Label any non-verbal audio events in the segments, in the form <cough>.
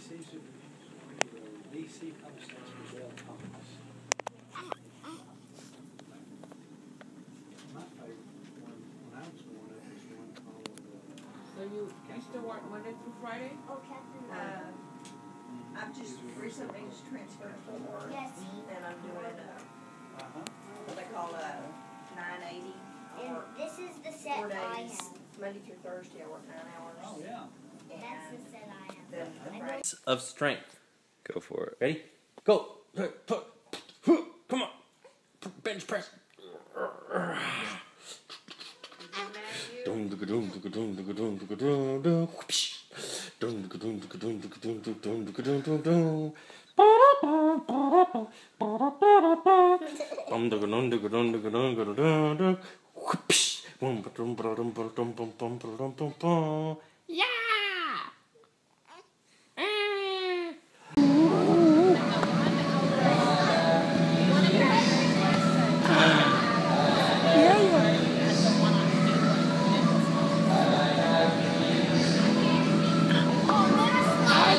DC Super, DC Cover Stats Gazelle Compass. My favorite one, when I was growing up, was one called, uh, So you, you still work Monday through Friday? Oh, Captain Uh, I've just recently just transferred to work. Yes. And I'm doing, uh, uh-huh, what they call, uh, nine eighty. And this is the set four I days, have. Monday through Thursday, I work nine hours. oh, yeah. I know Friday, of strength. Go for it. Ready? Go. Come on. Bench press. <laughs>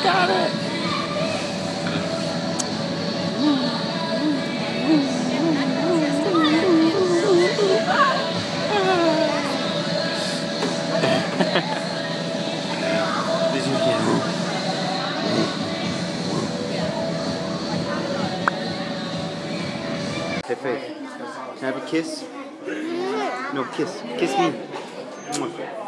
bum, bum. Did you get it? Hey, Faith. Can I have a kiss? No, kiss. Kiss me.